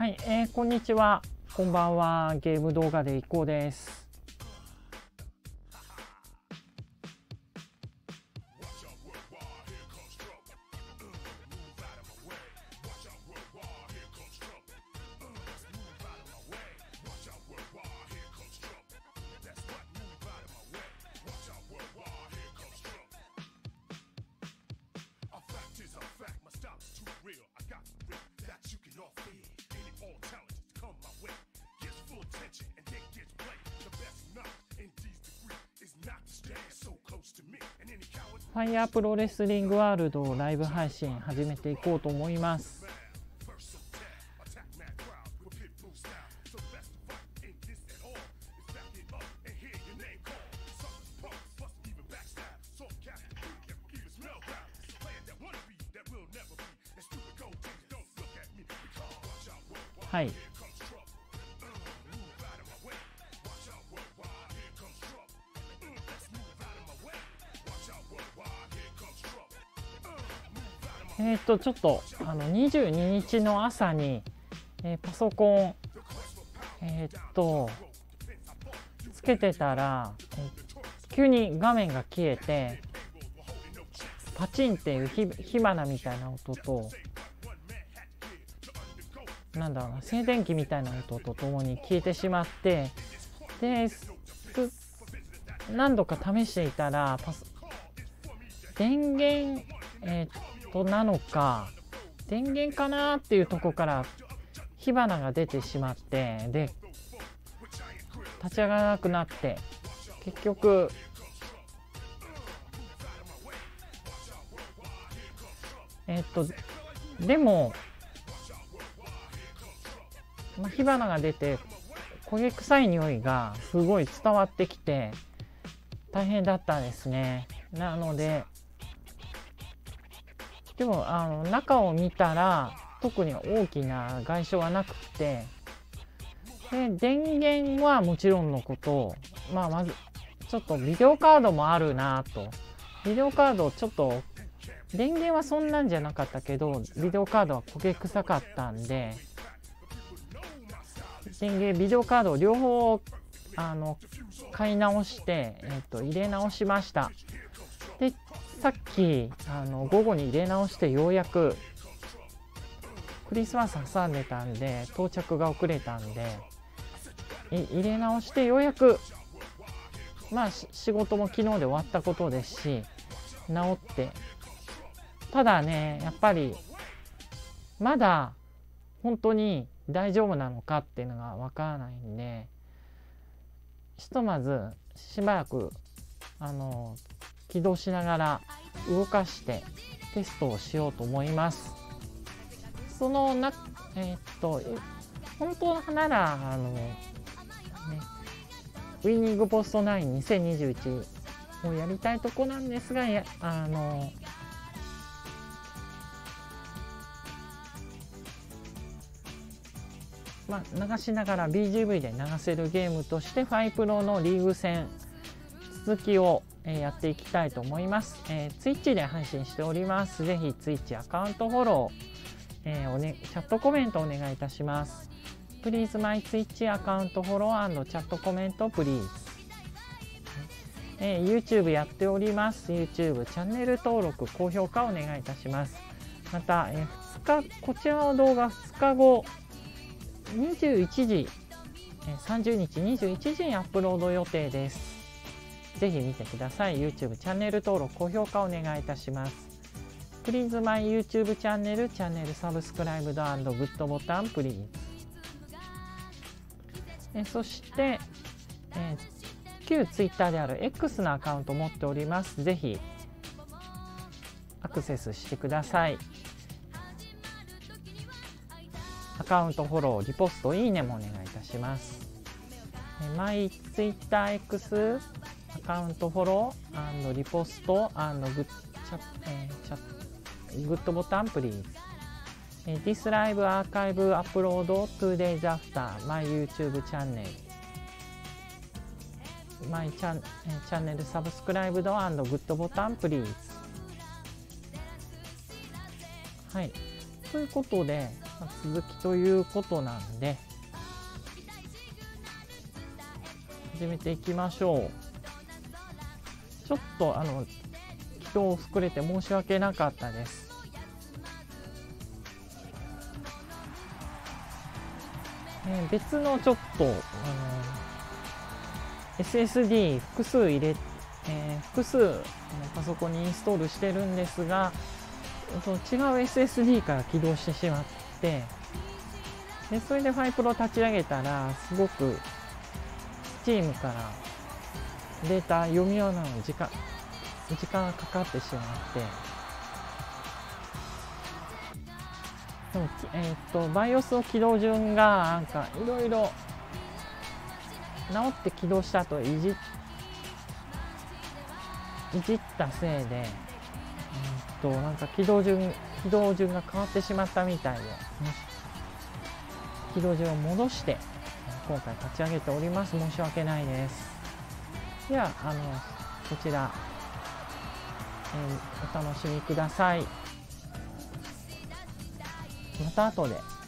はい、えー、こんにちは。こんばんは。ゲーム動画でいこうです。アプロレスリングワールドをライブ配信始めていこうと思います。とちょっとあの22日の朝に、えーパソコンえっ、とつけてたら、えー急に画面が消えてパチンっていう火花みたいな音となんだろうな静電気みたいな音とともに消えてしまってで何度か試していたら電源えっとなのか電源かなっていうとこから火花が出てしまってで立ち上がらなくなって結局えっとでも、まあ、火花が出て焦げ臭い匂いがすごい伝わってきて大変だったですね。なのででもあの中を見たら特に大きな外傷はなくてで電源はもちろんのこと、まあ、まずちょっとビデオカードもあるなと。ビデオカードちょっと電源はそんなんじゃなかったけどビデオカードは焦げ臭かったんで電源ビデオカードを両方あの買い直して、えっと入れ直しました。でさっきあの午後に入れ直してようやくクリスマス挟んでたんで到着が遅れたんで入れ直してようやくまあ仕事も昨日で終わったことですし治って。ただねやっぱりまだ本当に大丈夫なのかっていうのがわからないんでひとまずしばらくあの起動しながら動かしてテストをしようと思います。そのなえーっと本当ならあのねウィニングポスト92021をやりたいとこなんですがやあのまあ、流しながら BGV で流せるゲームとしてファイプロのリーグ戦続きを、えーやっていきたいと思います、えー、Twitch で配信しております。ぜひ Twitch アカウントフォロー、えーおね、チャットコメントお願いいたします。Please my Twitch アカウントフォローチャットコメント Please えー YouTube やっております。YouTube チャンネル登録高評価お願いいたします。また、えー2日こちらの動画2日後21時えー30日21時にアップロード予定です。ぜひ見てください。YouTube チャンネル登録高評価お願いいたします。Please my YouTube チャンネルチャンネルサブスクライブドグッドボタン Please えそして、えー旧 Twitter である X のアカウントを持っております。ぜひアクセスしてください。アカウントフォロー、リポスト、いいねもお願いいたします。えマイツイッター X カウントフォローリポストグッチャえーチャグッドボタンプリーズ。This Live Archive Upload 2 days after my YouTube channel. My chan channel subscribed and good ボタン please. はい。ということで、まあ続きということなんで始めていきましょうちょっとあの人を作れて申し訳なかったです。えー別のちょっと、あの SSD 複数入れ、えー複数パソコンにインストールしてるんですがその違う SSD から起動してしまってでそれでファイプロ立ち上げたらすごく Steam からデータ読み終わるのに時間時間がかかってしまって。でも、えーっと BIOS の起動順がなんかいろいろ直って起動した後いじいじったせいで、えーっとなんか起動順起動順が変わってしまったみたいで起動順を戻して今回立ち上げております。申し訳ないです。ではあのこちら、えーお楽しみください。また後で。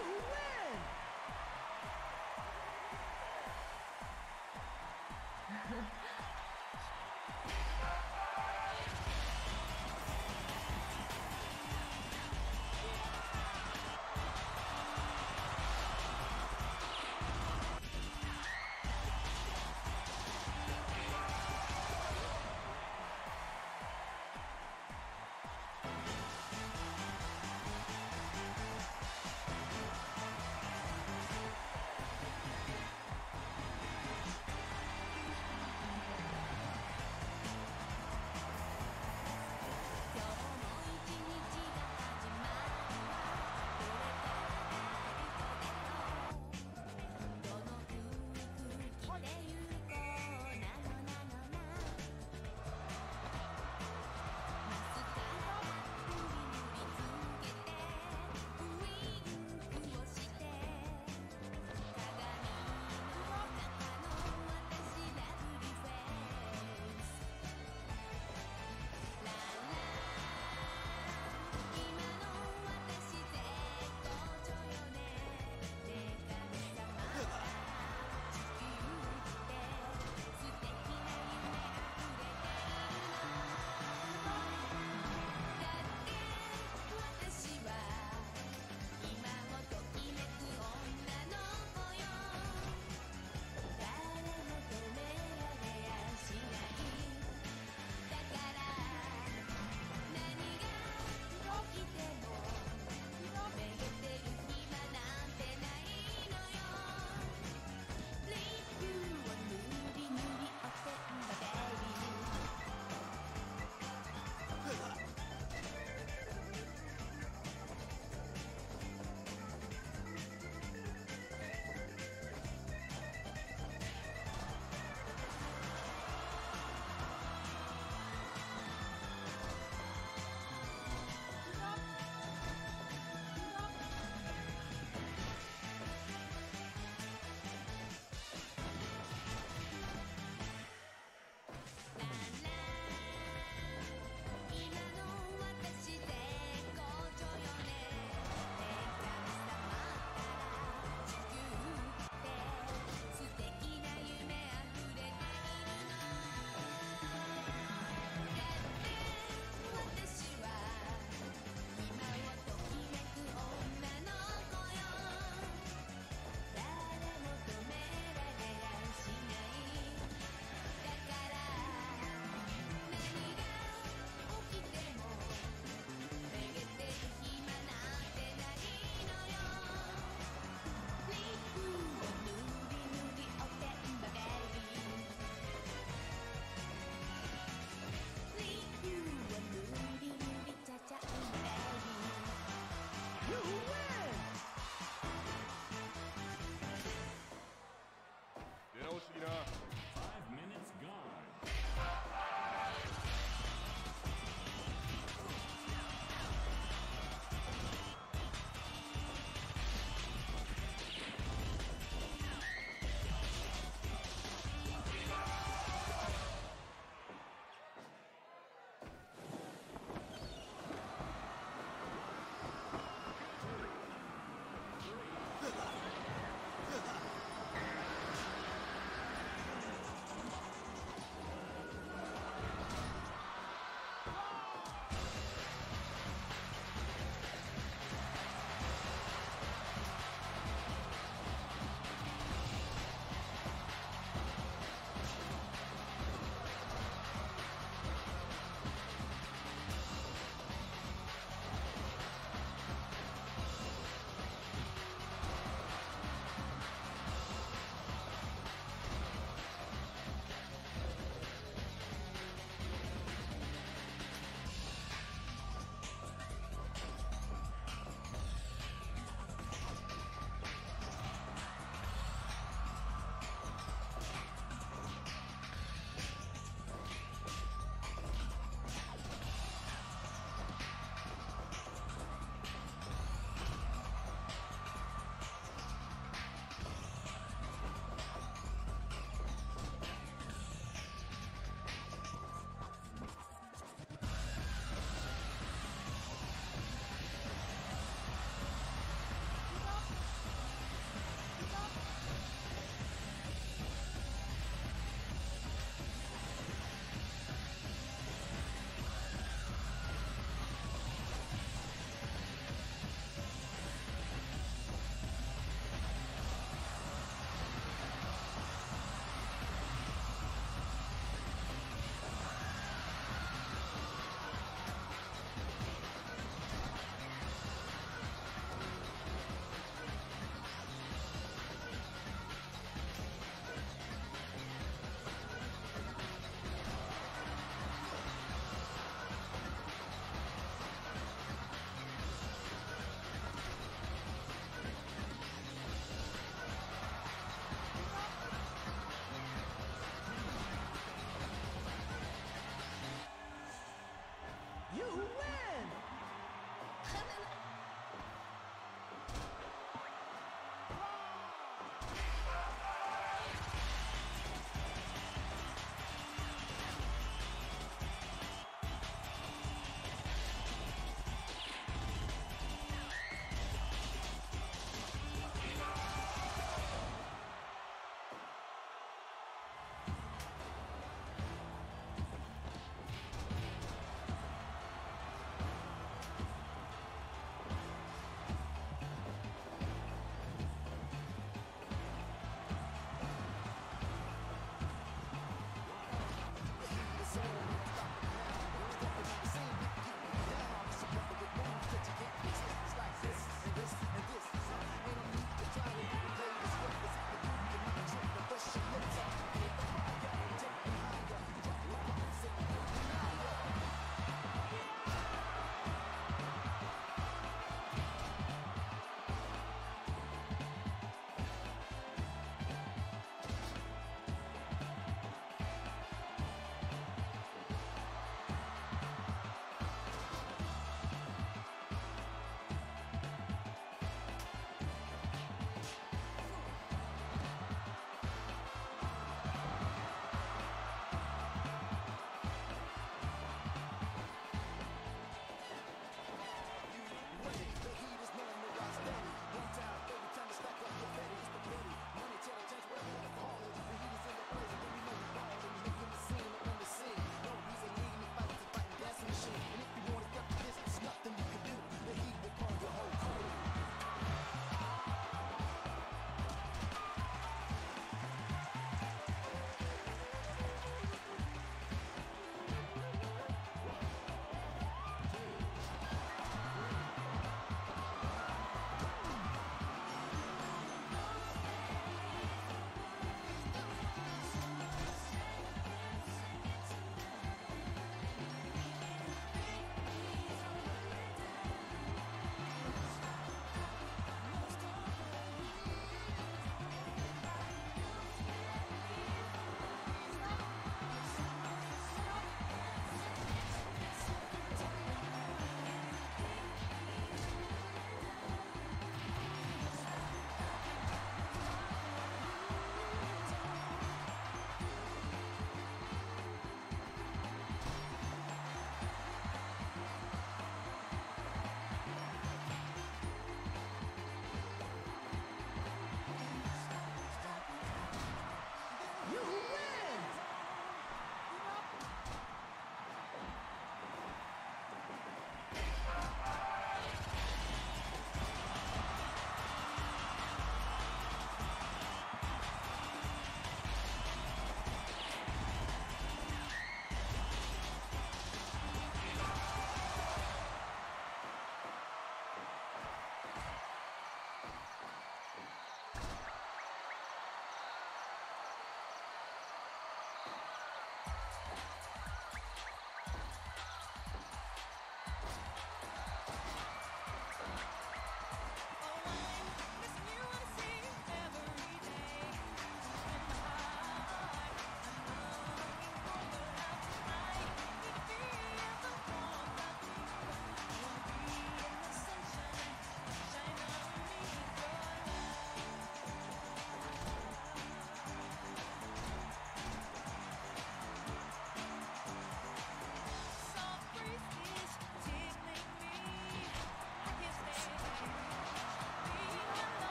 You win!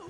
当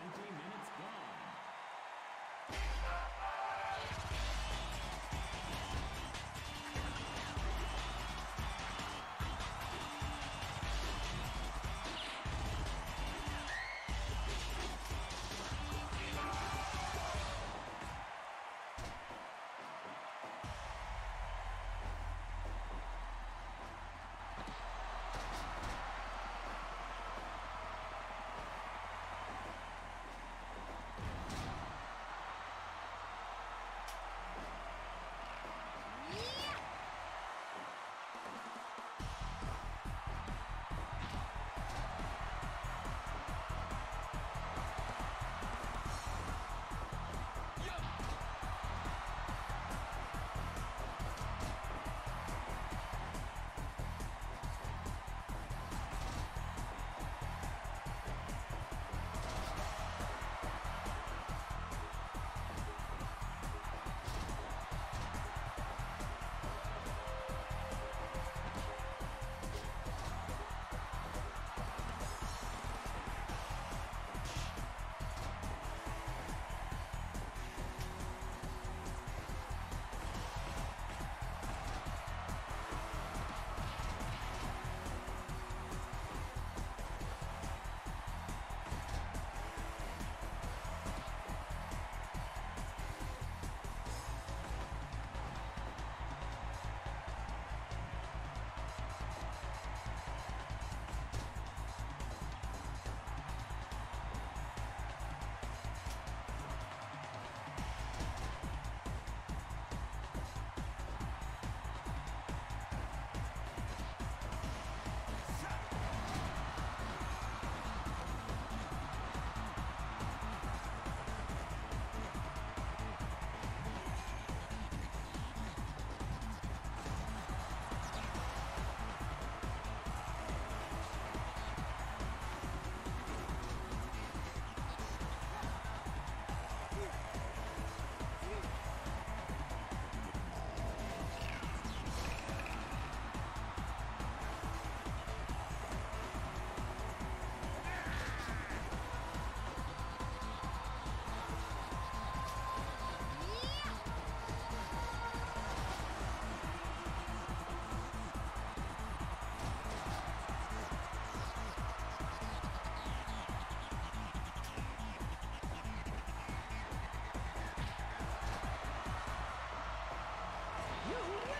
19 You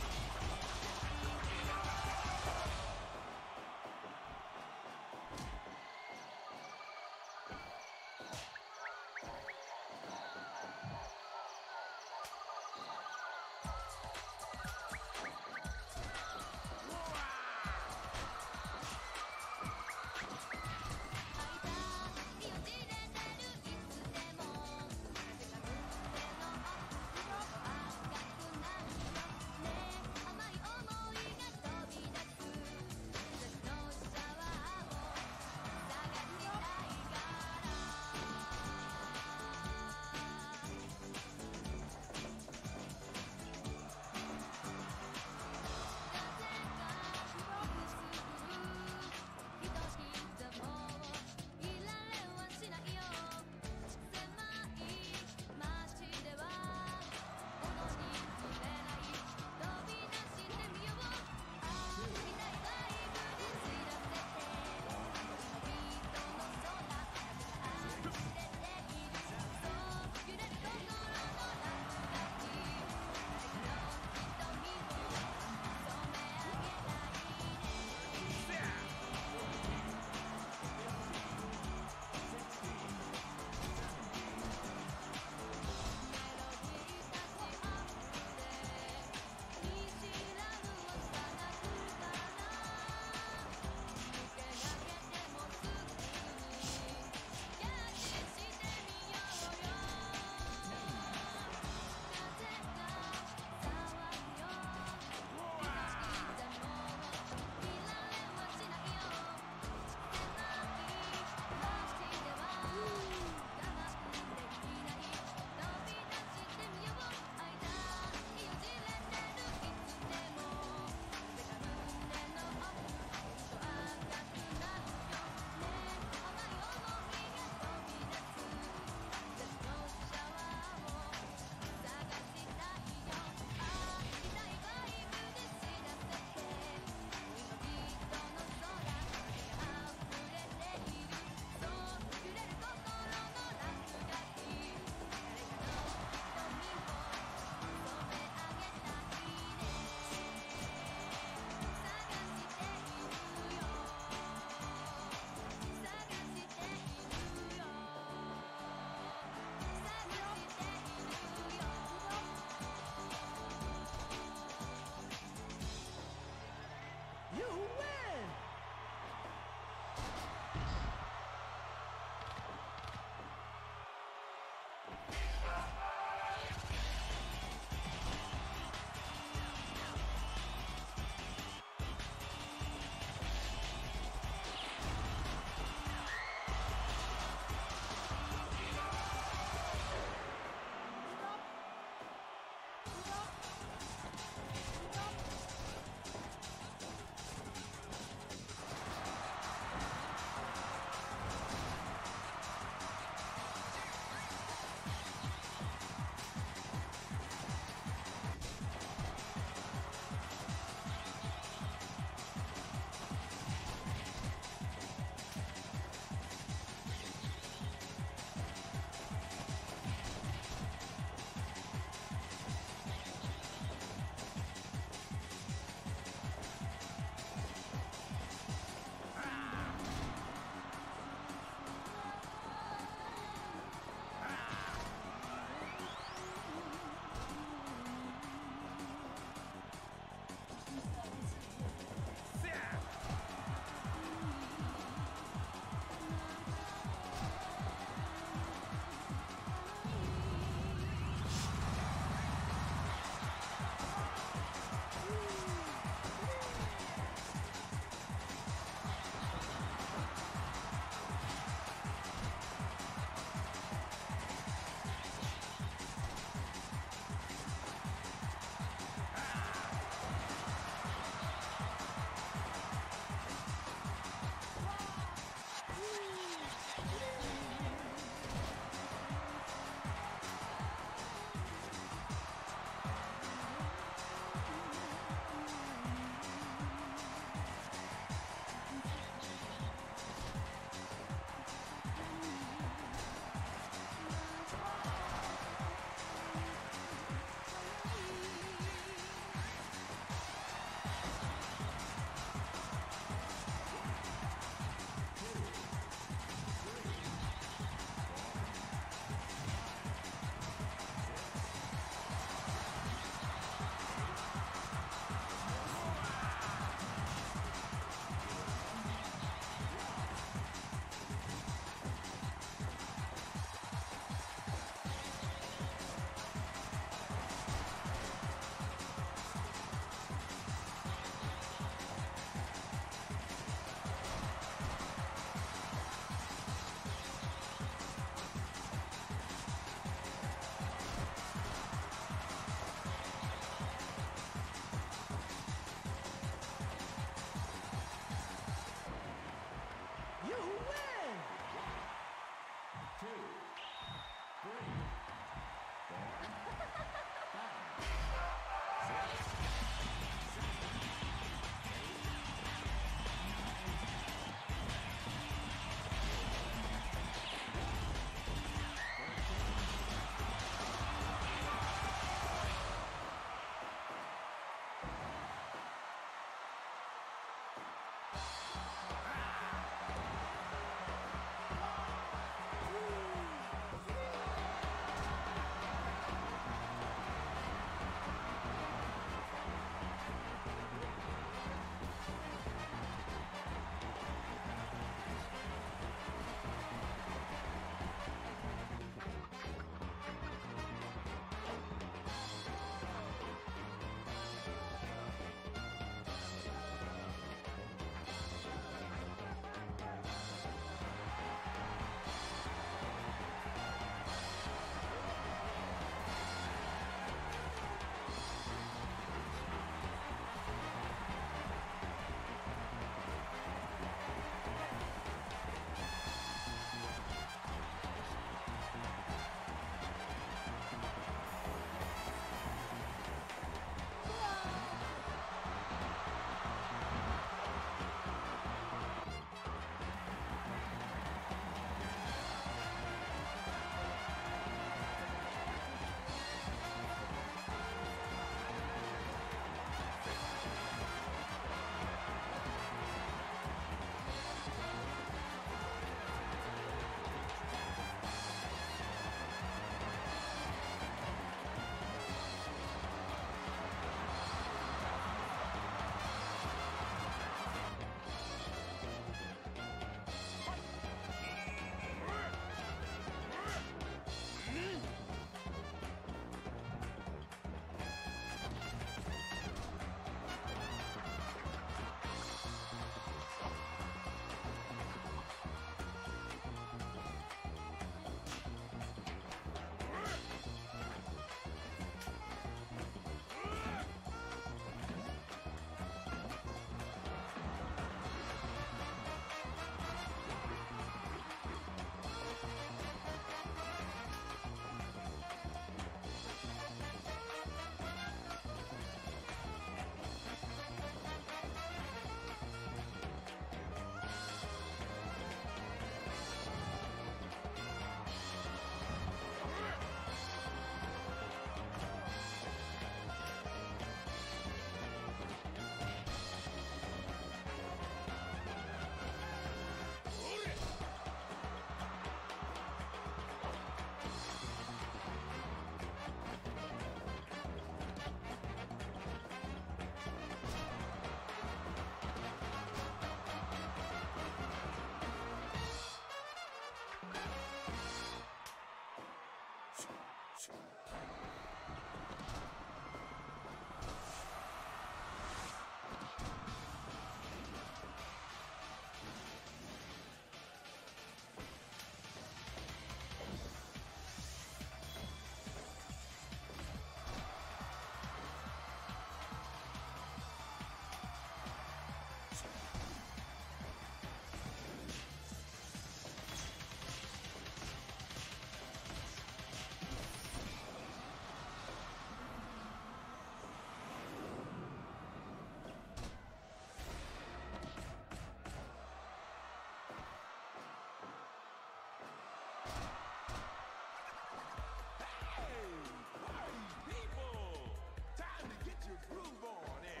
Hey, party people! Time to get your groove on and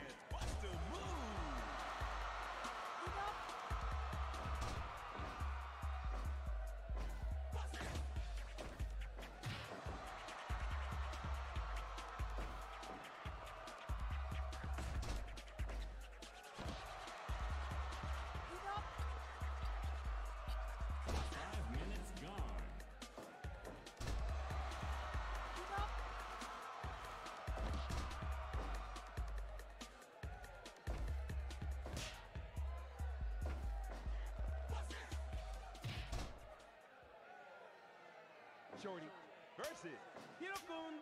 Shorty versus Hirokun.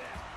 Smith.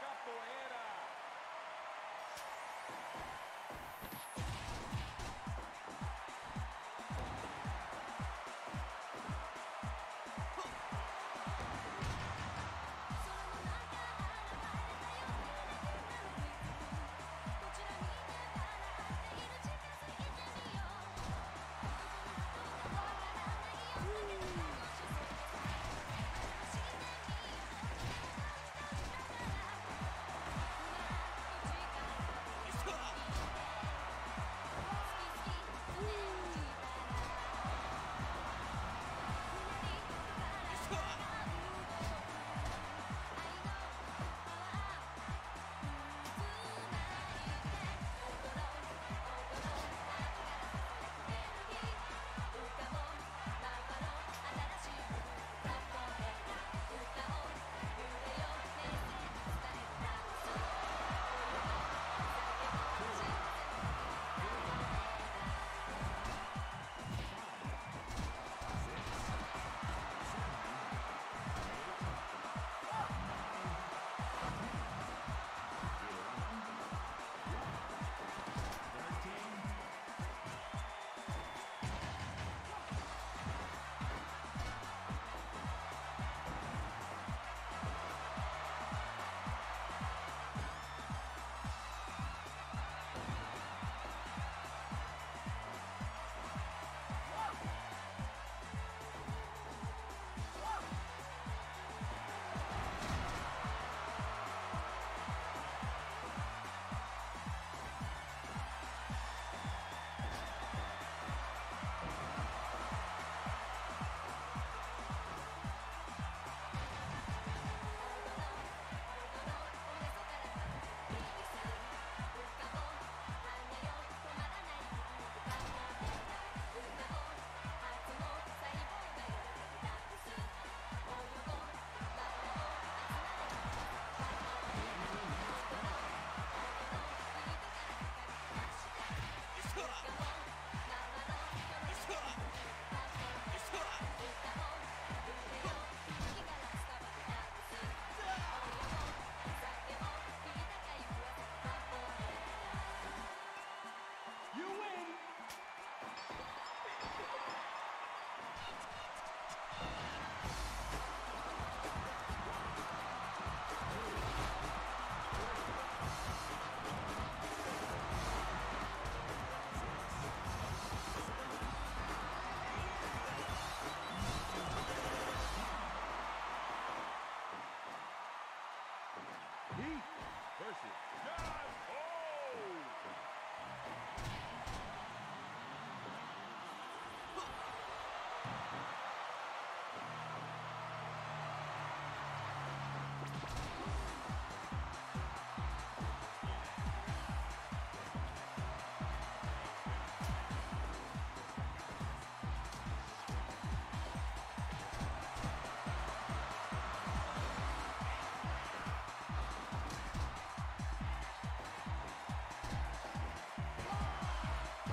Capoeira.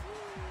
Woo!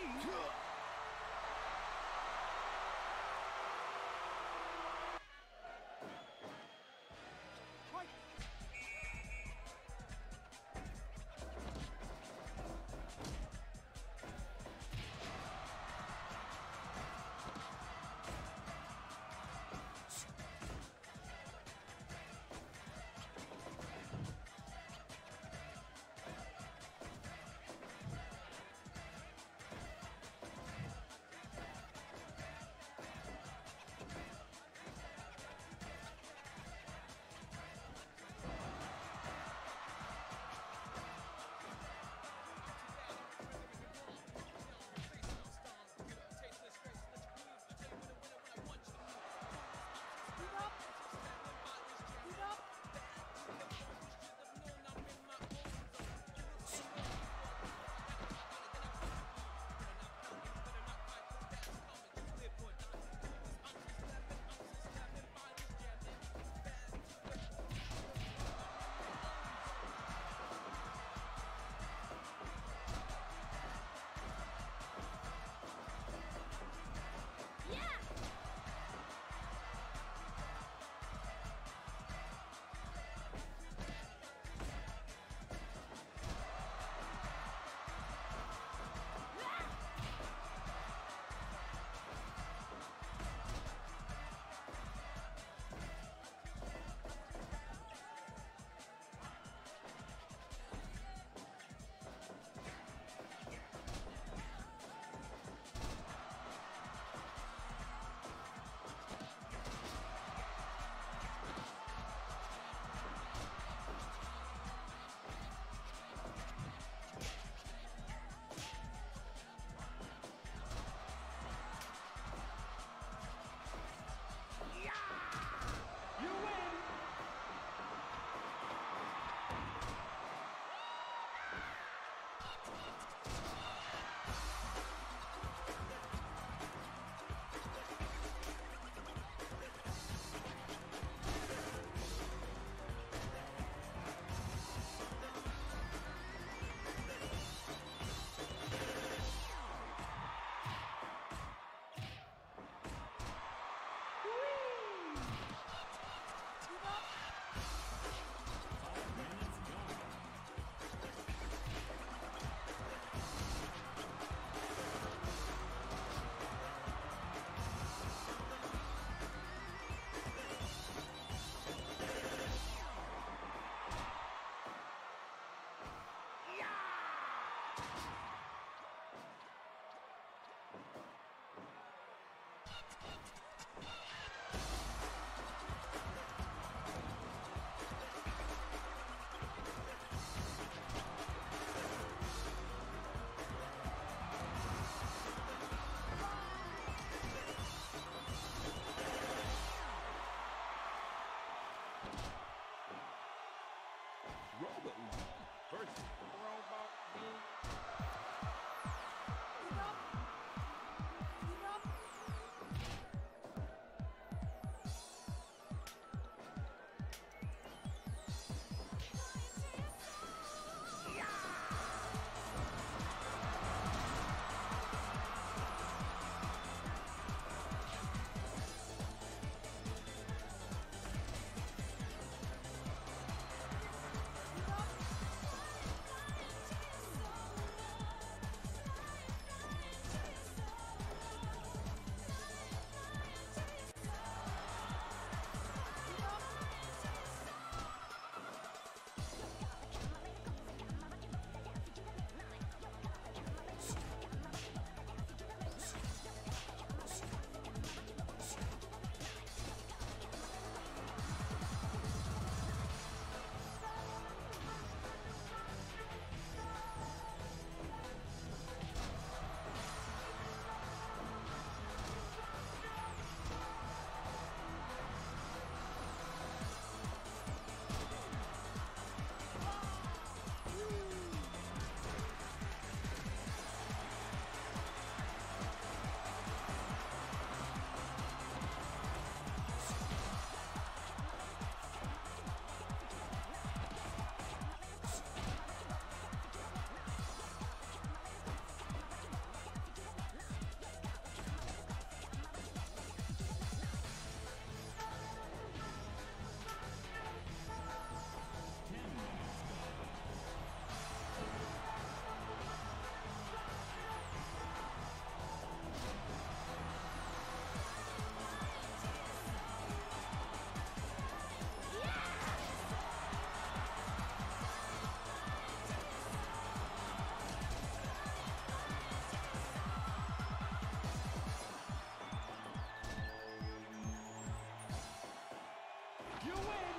Three. You win!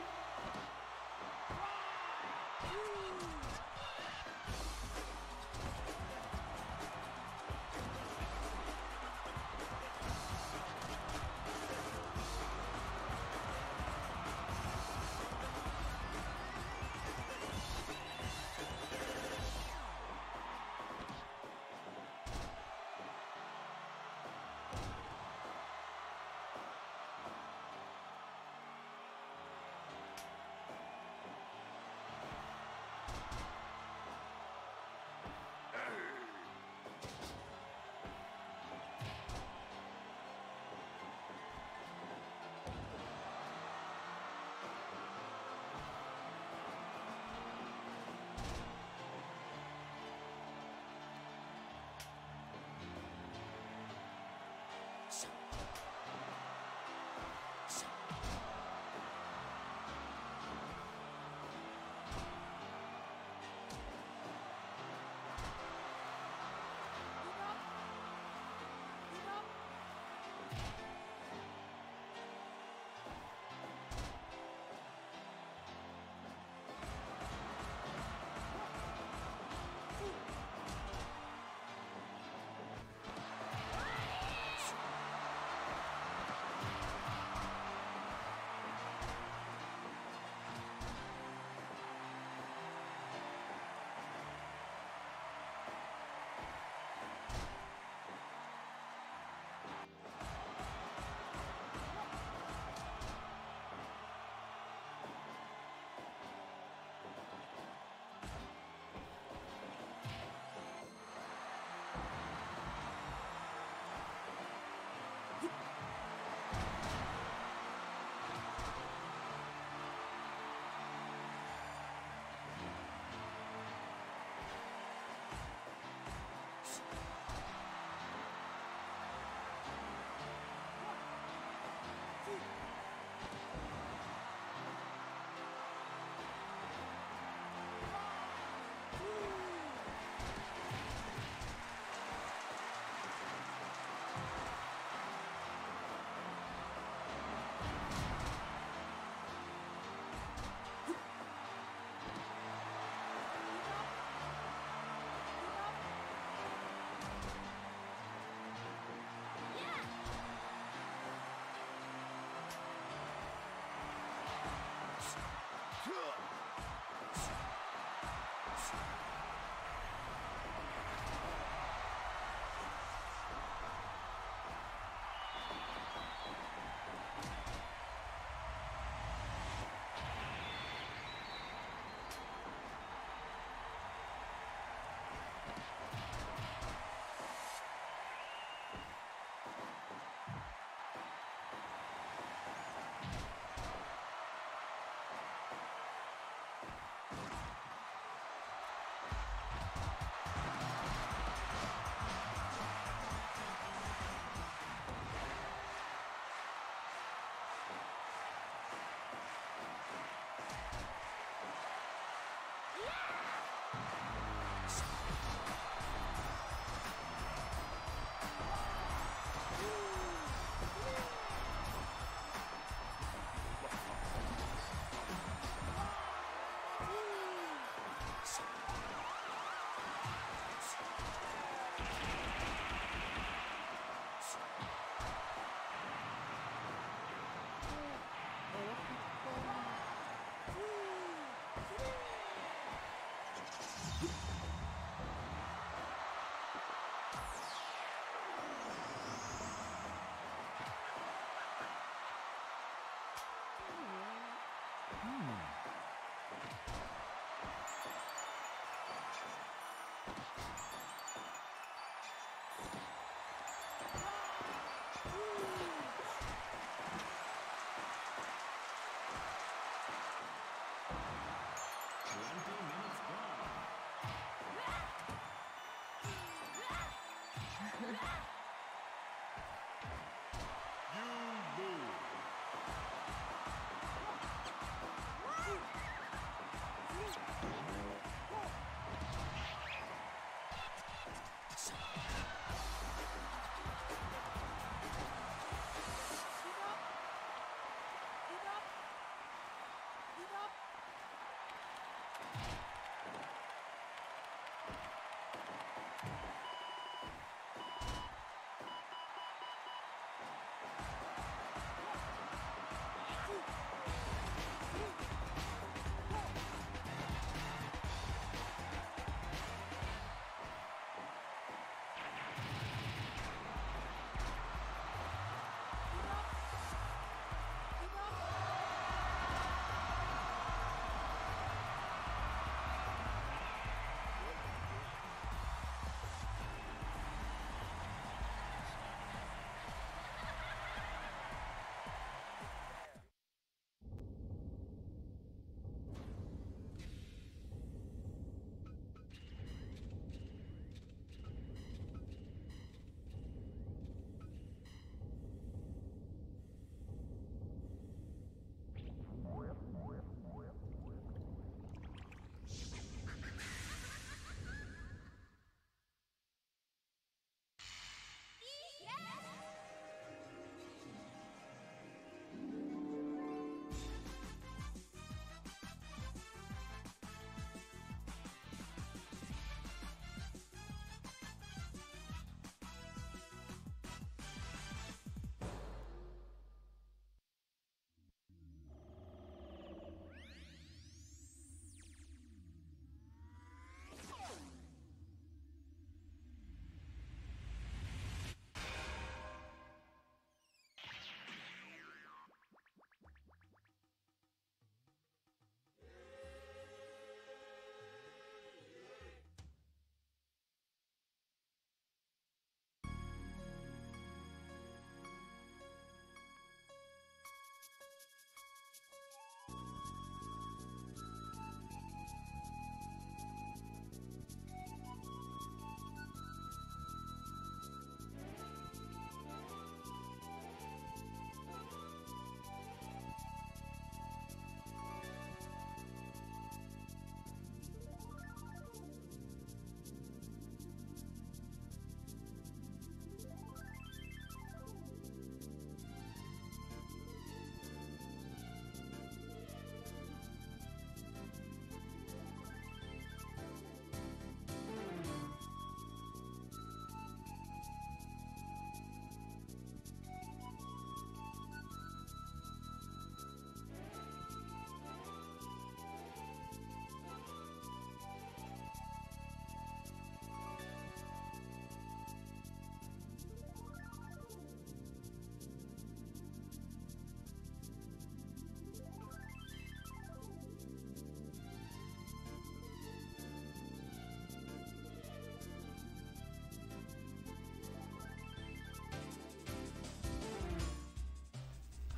Yeah.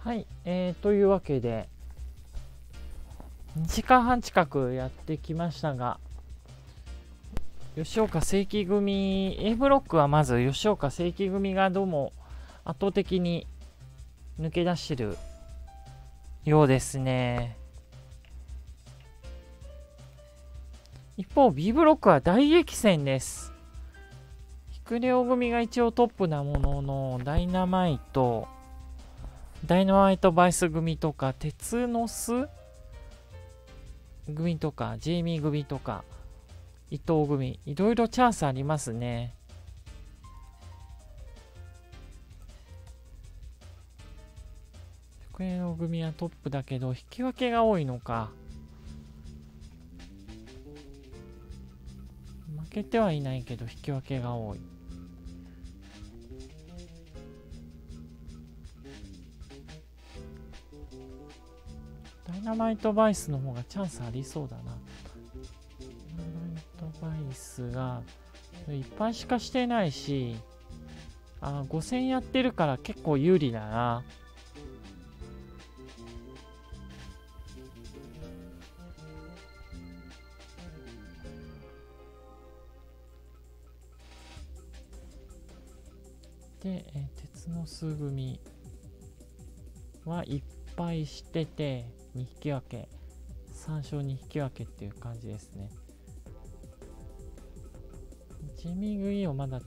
はい、えー、というわけで2時間半近くやってきましたが吉岡正規組 A ブロックはまず吉岡正規組がどうも圧倒的に抜け出してるようですね。一方 B ブロックは大激戦です。ヒクレオ組が一応トップなもののダイナマイトダイナマイトバイス組とか、鉄の巣組とか、ジェイミー組とか、伊藤組、いろいろチャンスありますね。福江の組はトップだけど、引き分けが多いのか。負けてはいないけど、引き分けが多い。ナマイトバイスの方がチャンスありそうだな。ダイナマイトバイスが、いっぱいしかしてないし、あ、5000やってるから結構有利だな。で、え鉄の数組は1敗してて2引き分け3勝2引き分けっていう感じですね。ジミー・グをーンまだ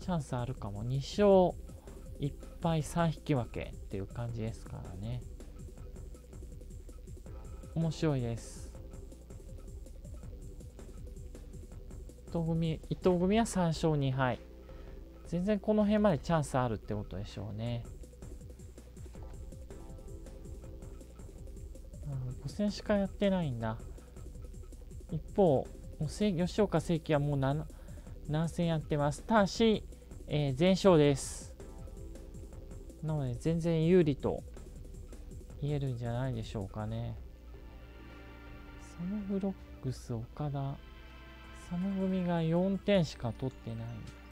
チャンスあるかも。2勝1敗3引き分けっていう感じですからね。面白いです。伊藤組伊藤組は3勝2敗。全然この辺までチャンスあるってことでしょうね。5戦しかやってないんだ。一方吉岡聖輝はもう何何戦やってます。ただし、えー全勝です。なので全然有利と言えるんじゃないでしょうかね。サムブロックス岡田。サム組が4点しか取ってない。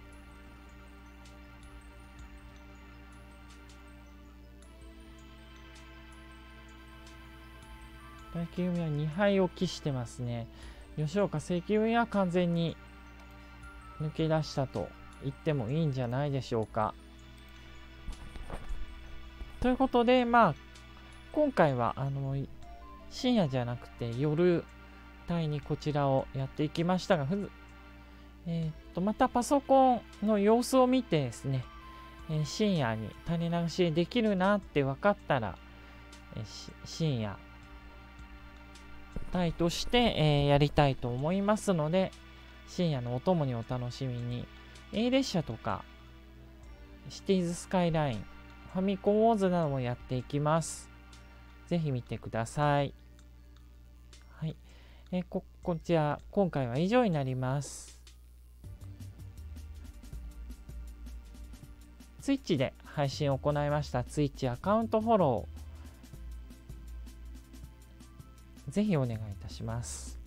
大輝組は2敗を喫してますね。吉岡正規組は完全に抜け出したと言ってもいいんじゃないでしょうか。ということでまあ今回はあの深夜じゃなくて夜帯にこちらをやっていきましたがふずえーっとまたパソコンの様子を見てですね、えー深夜に種流しできるなって分かったら、えー深夜帯として、えーやりたいと思いますので深夜のお供にお楽しみに。A 列車とかシティーズスカイラインファミコンウォーズなどもやっていきます。ぜひ見てください。はい、えーここちら今回は以上になります。ツイッチで配信を行いました。ツイッチアカウントフォロぜひお願いいたします。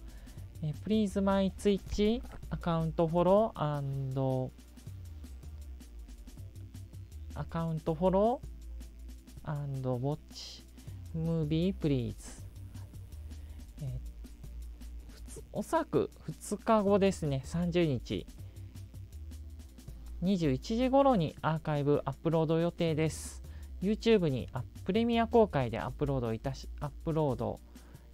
えー Please my Twitch アカウントフォロー and アカウントフォロー and watch movie please. えーおそらく2日後ですね。30日21時頃にアーカイブアップロード予定です。YouTube にプレミア公開でアップロードいたしアップロード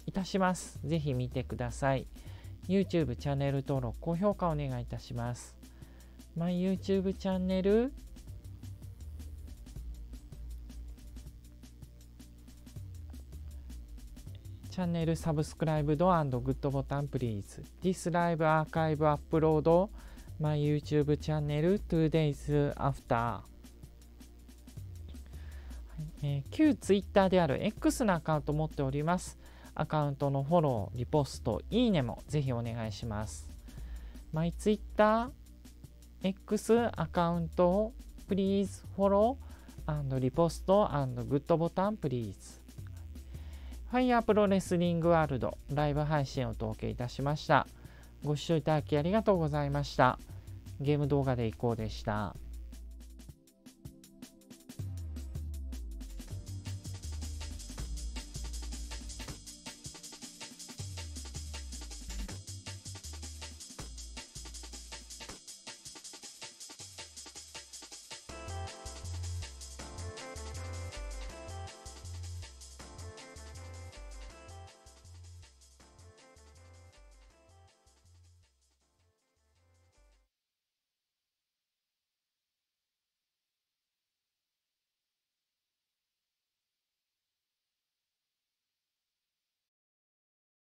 いたします。ぜひ見てください。YouTube チャンネル登録、高評価お願いいたします。My YouTube チャンネル、チャンネルサブスクライブドアグッドボタンプリーズ。This live アーカイブアップロード My YouTube チャンネル2 days after はいえー旧 Twitter である X のアカウントを持っております。アカウントのフォロー、リポスト、いいねもぜひお願いします。マイ Twitter、X アカウントを Please follow and リポスト and グッドボタン Please。ファイヤープロレスリングワールドライブ配信をお届けいたしました。ご視聴いただきありがとうございました。ゲーム動画でいこうでした。